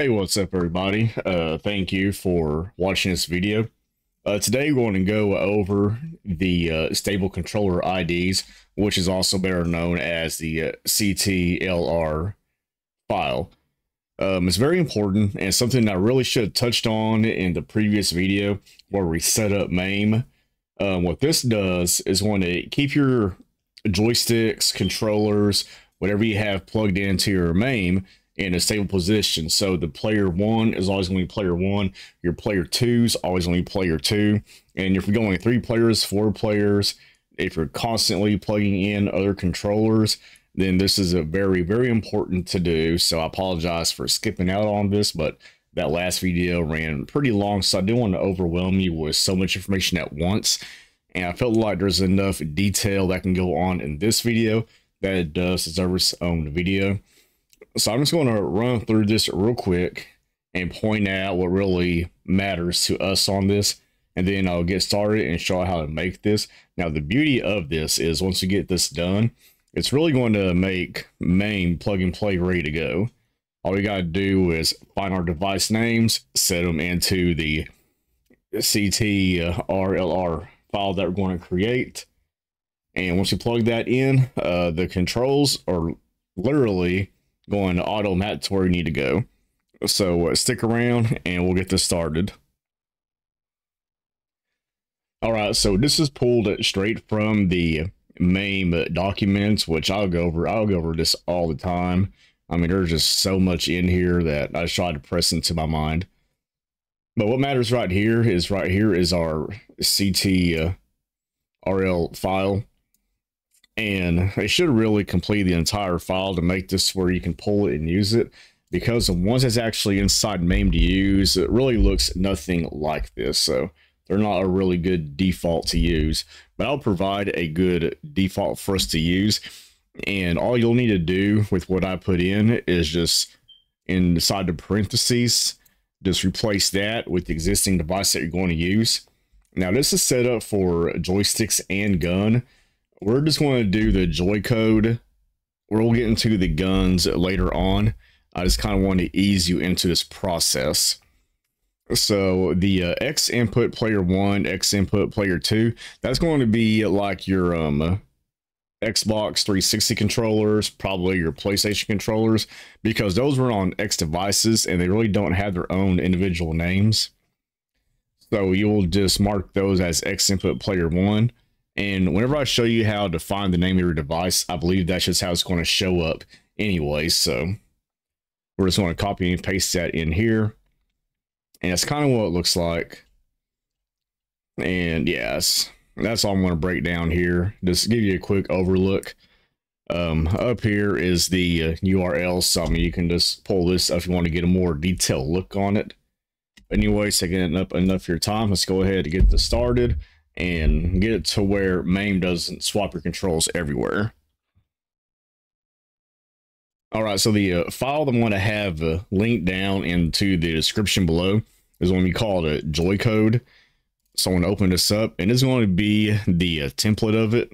Hey, what's up everybody? Uh, thank you for watching this video. Uh, today we're going to go over the uh, stable controller IDs, which is also better known as the uh, CTLR file. Um, it's very important and something I really should have touched on in the previous video where we set up MAME. Um, what this does is going to keep your joysticks, controllers, whatever you have plugged into your MAME in a stable position. So the player one is always going to be player one. Your player two is always going to be player two. And if you're going three players, four players, if you're constantly plugging in other controllers, then this is a very, very important to do. So I apologize for skipping out on this, but that last video ran pretty long. So I didn't want to overwhelm you with so much information at once. And I felt like there's enough detail that can go on in this video that it does deserve its own video so I'm just going to run through this real quick and point out what really matters to us on this. And then I'll get started and show how to make this. Now, the beauty of this is once you get this done, it's really going to make MAME plug and play ready to go. All we got to do is find our device names, set them into the CTRLR file that we're going to create. And once you plug that in, uh, the controls are literally going to automat to where you need to go. So uh, stick around and we'll get this started. All right, so this is pulled straight from the MAME documents, which I'll go over. I'll go over this all the time. I mean, there's just so much in here that I try to press into my mind. But what matters right here is right here is our CT uh, RL file and they should really complete the entire file to make this where you can pull it and use it because once it's actually inside MAME to use, it really looks nothing like this. So they're not a really good default to use, but I'll provide a good default for us to use. And all you'll need to do with what I put in is just inside the parentheses, just replace that with the existing device that you're going to use. Now this is set up for joysticks and gun we're just going to do the joy code. We'll get into the guns later on. I just kind of want to ease you into this process. So the uh, X input player one, X input player two, that's going to be like your um, Xbox 360 controllers, probably your PlayStation controllers, because those were on X devices and they really don't have their own individual names. So you'll just mark those as X input player one. And whenever I show you how to find the name of your device, I believe that's just how it's going to show up anyway. So we're just going to copy and paste that in here. And that's kind of what it looks like. And yes, that's all I'm going to break down here. Just give you a quick overlook. Um, up here is the uh, URL. So you can just pull this if you want to get a more detailed look on it. Anyways, taking up enough of your time, let's go ahead and get this started and get it to where MAME doesn't swap your controls everywhere. All right, so the uh, file that I'm going to have uh, linked down into the description below is one we call it a joy code. So I'm going to open this up and it's going to be the uh, template of it.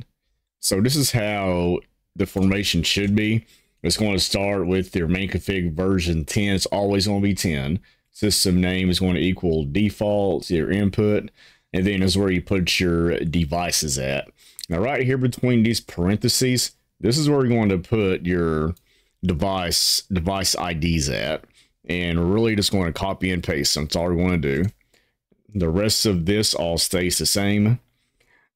So this is how the formation should be. It's going to start with your MAME config version 10. It's always going to be 10. System name is going to equal default, your input and then is where you put your devices at. Now, right here between these parentheses, this is where you're going to put your device device IDs at. And we're really just going to copy and paste. That's all we want to do. The rest of this all stays the same.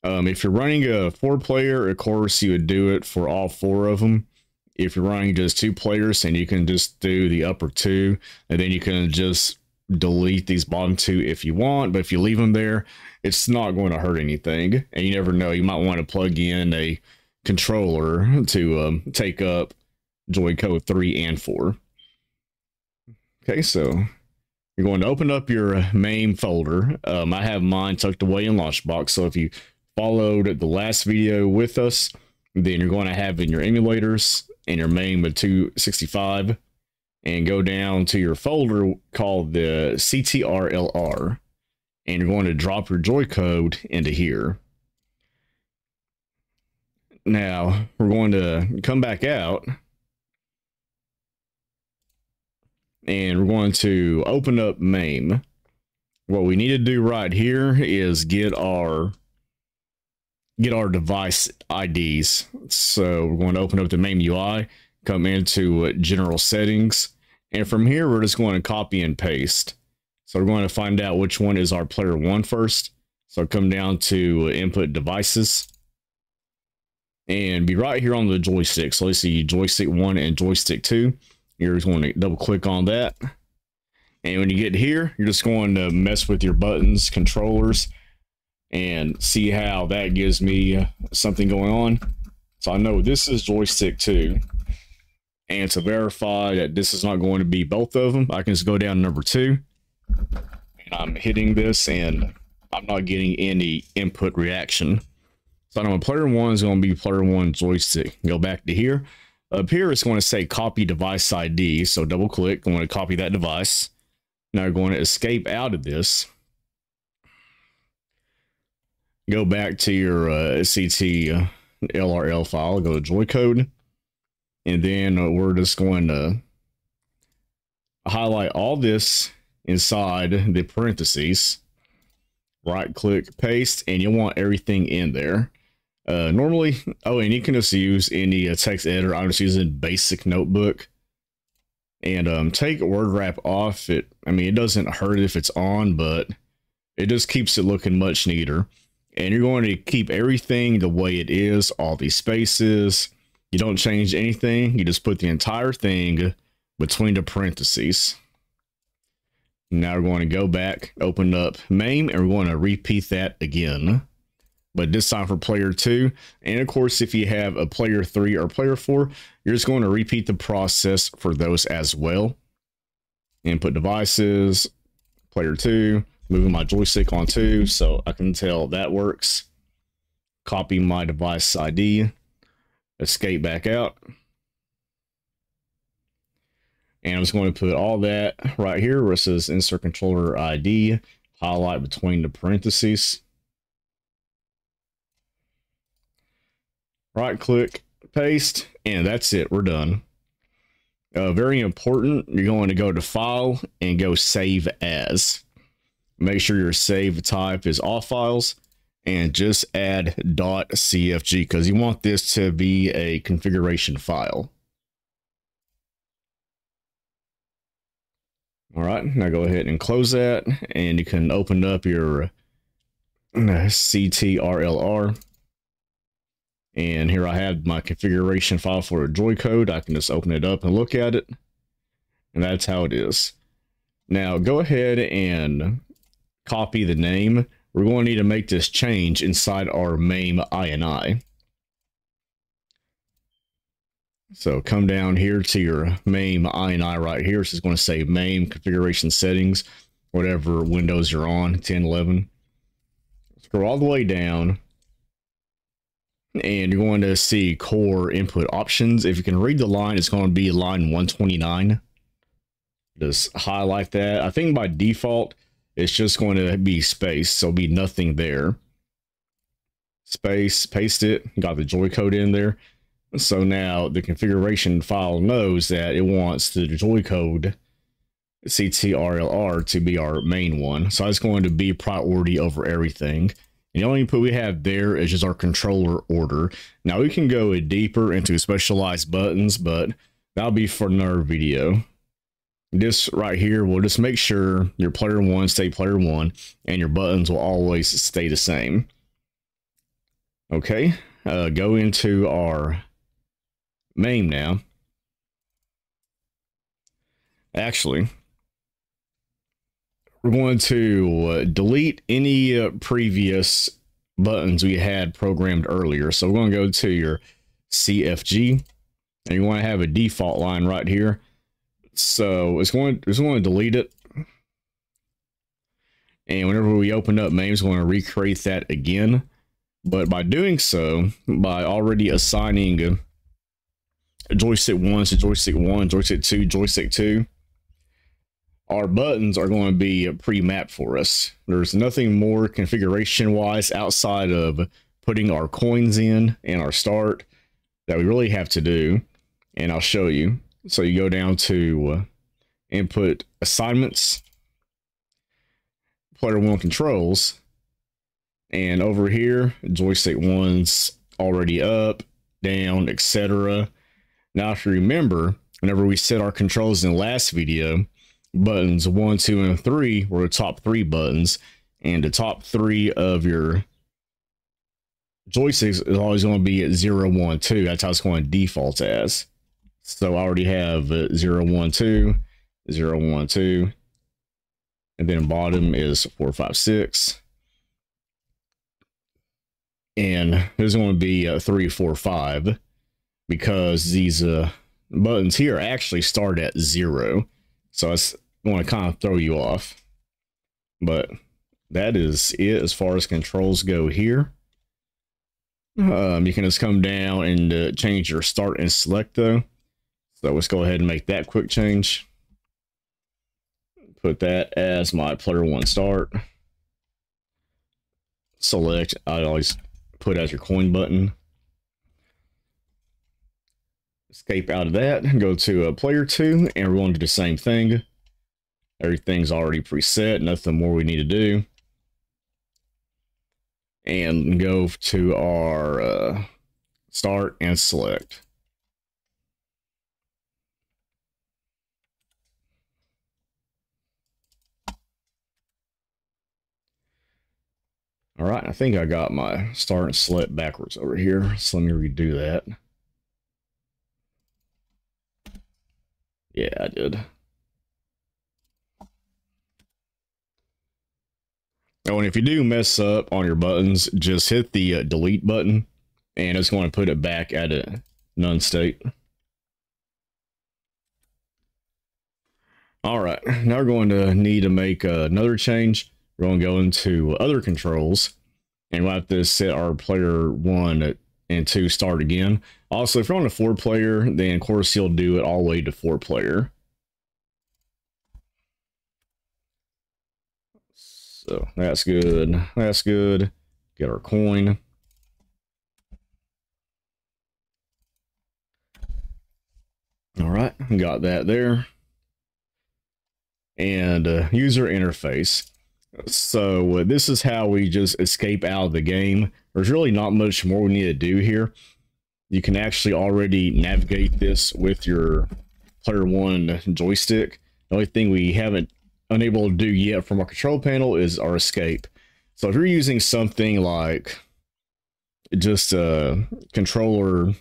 Um, if you're running a four player, of course, you would do it for all four of them. If you're running just two players, and you can just do the upper two, and then you can just delete these bottom two if you want, but if you leave them there, it's not going to hurt anything. And you never know, you might want to plug in a controller to um, take up Joy Code 3 and 4. Okay, so you're going to open up your MAME folder. Um, I have mine tucked away in Launchbox, so if you followed the last video with us, then you're going to have in your emulators and your MAME with 265 and go down to your folder called the CTRLR and you're going to drop your joy code into here. Now we're going to come back out and we're going to open up MAME. What we need to do right here is get our get our device IDs. So we're going to open up the MAME UI, come into uh, general settings, and from here we're just going to copy and paste. So we're going to find out which one is our player one first. So come down to uh, input devices and be right here on the joystick. So let's see joystick one and joystick two. You're just going to double click on that. And when you get here, you're just going to mess with your buttons, controllers, and see how that gives me uh, something going on. So I know this is joystick two. And to verify that this is not going to be both of them, I can just go down to number two. And I'm hitting this and I'm not getting any input reaction. So I know player one is going to be player one joystick. Go back to here. Up here, it's going to say copy device ID. So double click. I'm going to copy that device. Now we're going to escape out of this. Go back to your uh, CT uh, LRL file. Go to joy code. And then uh, we're just going to highlight all this inside the parentheses. Right click, paste, and you'll want everything in there. Uh, normally, oh, and you can just use any uh, text editor. I'm just using basic notebook. And um, take word wrap off. It, I mean, it doesn't hurt if it's on, but it just keeps it looking much neater. And you're going to keep everything the way it is, all these spaces. You don't change anything. You just put the entire thing between the parentheses. Now we're going to go back, open up MAME, and we're going to repeat that again but this time for player two. And of course, if you have a player three or player four, you're just going to repeat the process for those as well. Input devices, player two, moving my joystick on two so I can tell that works. Copy my device ID, escape back out. And I'm just going to put all that right here where it says insert controller ID, highlight between the parentheses. right click, paste, and that's it. We're done. Uh, very important, you're going to go to File and go Save As. Make sure your save type is all files and just add .cfg because you want this to be a configuration file. All right, now go ahead and close that and you can open up your uh, CTRLR and here I have my configuration file for a joy code. I can just open it up and look at it. And that's how it is. Now go ahead and copy the name. We're going to need to make this change inside our MAME INI. So come down here to your MAME INI right here. So it's going to say MAME configuration settings, whatever windows you're on, 10, 11. Scroll all the way down and you're going to see core input options. If you can read the line, it's going to be line 129. Just highlight that. I think by default, it's just going to be space, so be nothing there. Space, paste it, got the joy code in there. So now the configuration file knows that it wants the joy code CTRLR to be our main one. So it's going to be priority over everything. And the only input we have there is just our controller order. Now we can go deeper into specialized buttons, but that'll be for another video. This right here will just make sure your player one stay player one and your buttons will always stay the same. Okay, uh, go into our MAME now. Actually, we're going to uh, delete any uh, previous buttons we had programmed earlier. So we're going to go to your CFG and you want to have a default line right here. So it's going, it's going to delete it. And whenever we open up MAME, it's going to recreate that again. But by doing so, by already assigning joystick 1 to joystick 1, joystick 2, joystick 2, our buttons are going to be pre-mapped for us. There's nothing more configuration wise outside of putting our coins in and our start that we really have to do. And I'll show you. So you go down to uh, input assignments, player one controls, and over here, joystick one's already up, down, etc. Now, if you remember, whenever we set our controls in the last video, buttons one, two, and three were the top three buttons, and the top three of your joysticks is always going to be at zero, one, two. That's how it's going to default as. So I already have uh, zero, one, two, zero, one, two, and then bottom is four, five, six. And there's going to be four, five because these uh, buttons here actually start at zero. So it's going to kind of throw you off. But that is it as far as controls go here. Um, you can just come down and uh, change your start and select though. So let's go ahead and make that quick change. Put that as my player one start. Select, I always put as your coin button. Escape out of that, go to a uh, player two, and we're going to do the same thing. Everything's already preset, nothing more we need to do. And go to our uh, start and select. All right, I think I got my start and select backwards over here. So let me redo that. Yeah, I did. Oh, and if you do mess up on your buttons, just hit the uh, delete button and it's going to put it back at a none state. All right, now we're going to need to make uh, another change. We're going to go into other controls and we'll have to set our player one and two start again. Also, if you're on a four player, then of course you'll do it all the way to four player. So that's good. That's good. Get our coin. All right, got that there. And uh, user interface. So uh, this is how we just escape out of the game. There's really not much more we need to do here. You can actually already navigate this with your player one joystick. The only thing we haven't unable to do yet from our control panel is our escape. So if you're using something like just a controller,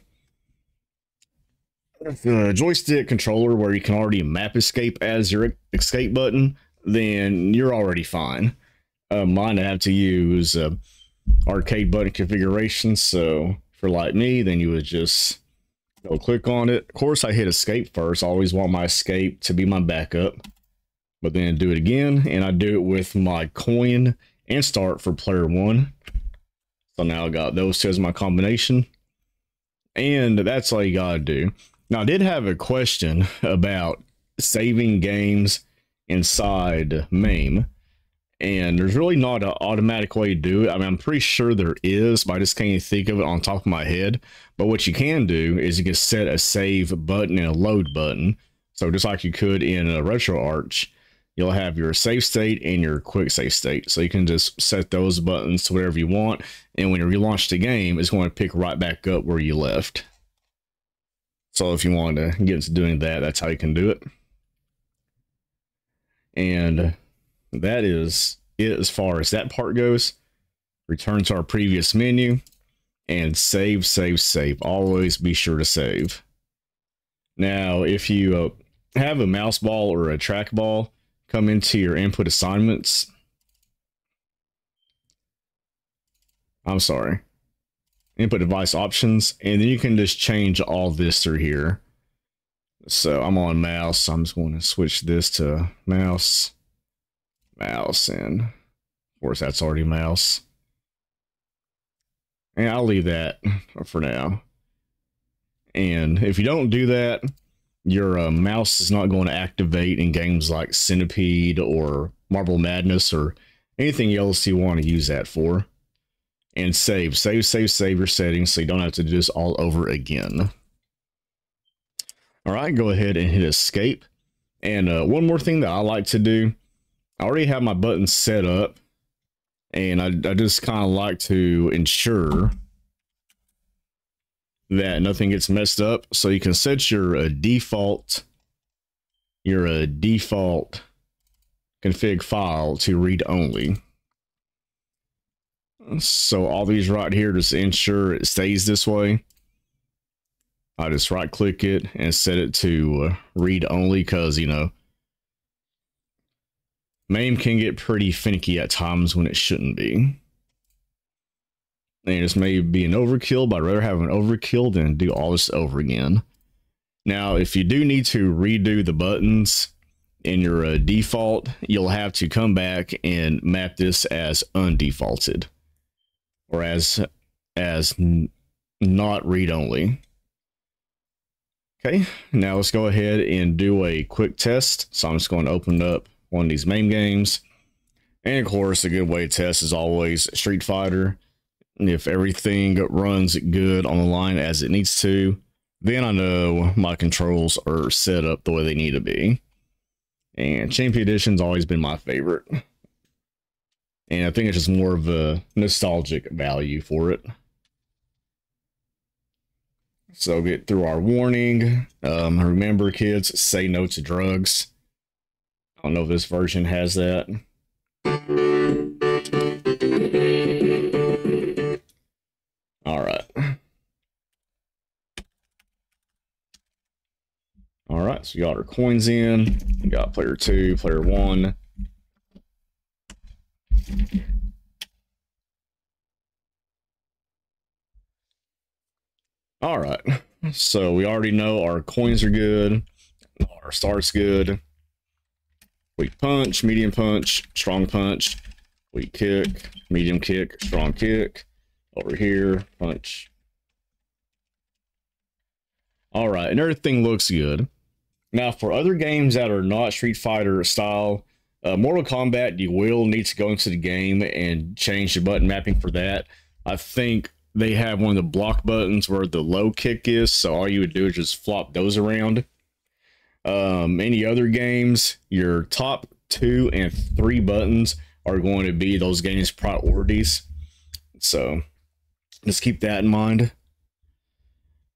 a joystick controller where you can already map escape as your escape button, then you're already fine. Uh, mine I have to use uh, arcade button configuration. So for like me, then you would just go click on it. Of course, I hit escape first. I always want my escape to be my backup but then do it again and I do it with my coin and start for player one. So now I got those two as my combination. And that's all you gotta do. Now I did have a question about saving games inside MAME. And there's really not an automatic way to do it. I mean, I'm pretty sure there is, but I just can't think of it on top of my head. But what you can do is you can set a save button and a load button. So just like you could in a RetroArch, you'll have your save state and your quick save state. So you can just set those buttons to whatever you want. And when you relaunch the game, it's going to pick right back up where you left. So if you want to get into doing that, that's how you can do it. And that is it as far as that part goes. Return to our previous menu and save, save, save. Always be sure to save. Now, if you uh, have a mouse ball or a trackball, come into your input assignments. I'm sorry. Input device options, and then you can just change all this through here. So I'm on mouse. I'm just going to switch this to mouse, mouse, and of course that's already mouse. And I'll leave that for now. And if you don't do that, your uh, mouse is not going to activate in games like Centipede or Marble Madness or anything else you want to use that for. And save, save, save, save your settings so you don't have to do this all over again. All right, go ahead and hit escape. And uh, one more thing that I like to do, I already have my buttons set up and I, I just kind of like to ensure that nothing gets messed up. So you can set your uh, default, your uh, default config file to read only. So all these right here, just ensure it stays this way. I just right click it and set it to uh, read only because, you know, MAME can get pretty finicky at times when it shouldn't be. And this may be an overkill, but I'd rather have an overkill than do all this over again. Now, if you do need to redo the buttons in your uh, default, you'll have to come back and map this as undefaulted or as as not read only. Okay, now let's go ahead and do a quick test. So I'm just going to open up one of these MAME games. And of course, a good way to test is always Street Fighter. If everything runs good on the line as it needs to, then I know my controls are set up the way they need to be. And Champion Edition's always been my favorite. And I think it's just more of a nostalgic value for it. So get through our warning. Um, remember, kids, say no to drugs. I don't know if this version has that. All right. All right, so you got our coins in. You got player two, player one. All right, so we already know our coins are good. Our star's good. Weak punch, medium punch, strong punch, weak kick, medium kick, strong kick. Over here, punch. All right, and everything looks good. Now, for other games that are not Street Fighter style, uh, Mortal Kombat, you will need to go into the game and change the button mapping for that. I think they have one of the block buttons where the low kick is, so all you would do is just flop those around. Um, any other games, your top two and three buttons are going to be those games' priorities. So just keep that in mind.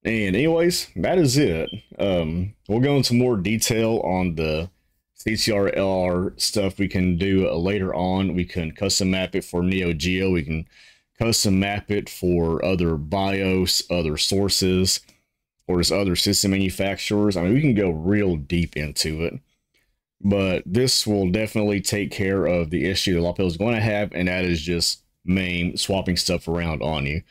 And anyways, that is it. Um, we'll go into more detail on the CTRLR stuff we can do later on. We can custom map it for Neo Geo. We can custom map it for other BIOS, other sources or just other system manufacturers. I mean, we can go real deep into it. But this will definitely take care of the issue that a lot of people is going to have, and that is just MAME swapping stuff around on you.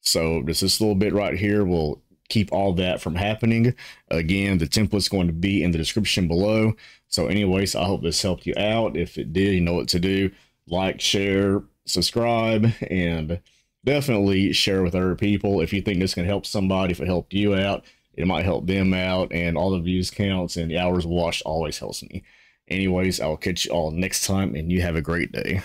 So just this little bit right here will keep all that from happening. Again, the template's going to be in the description below. So anyways, I hope this helped you out. If it did, you know what to do. Like, share, subscribe, and definitely share with other people. If you think this can help somebody if it helped you out it might help them out and all the views counts and the hours watched always helps me. Anyways i'll catch you all next time and you have a great day